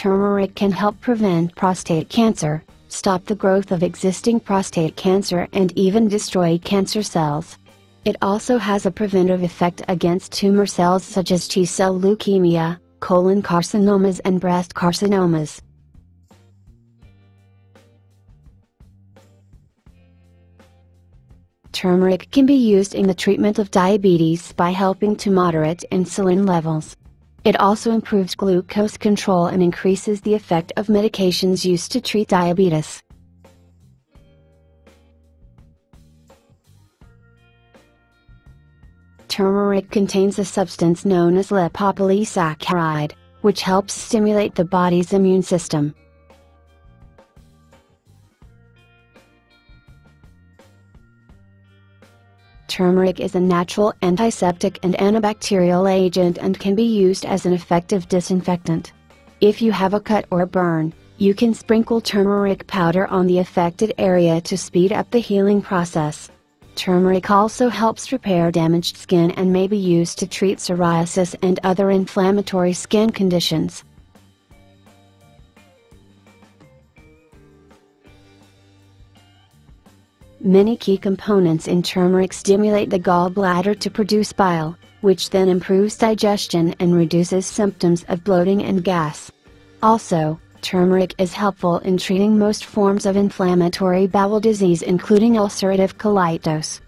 Turmeric can help prevent prostate cancer, stop the growth of existing prostate cancer and even destroy cancer cells. It also has a preventive effect against tumor cells such as T-cell leukemia, colon carcinomas and breast carcinomas. Turmeric can be used in the treatment of diabetes by helping to moderate insulin levels. It also improves glucose control and increases the effect of medications used to treat diabetes. Turmeric contains a substance known as lipopolysaccharide, which helps stimulate the body's immune system. Turmeric is a natural antiseptic and antibacterial agent and can be used as an effective disinfectant. If you have a cut or burn, you can sprinkle turmeric powder on the affected area to speed up the healing process. Turmeric also helps repair damaged skin and may be used to treat psoriasis and other inflammatory skin conditions. Many key components in turmeric stimulate the gallbladder to produce bile, which then improves digestion and reduces symptoms of bloating and gas. Also, turmeric is helpful in treating most forms of inflammatory bowel disease including ulcerative colitis.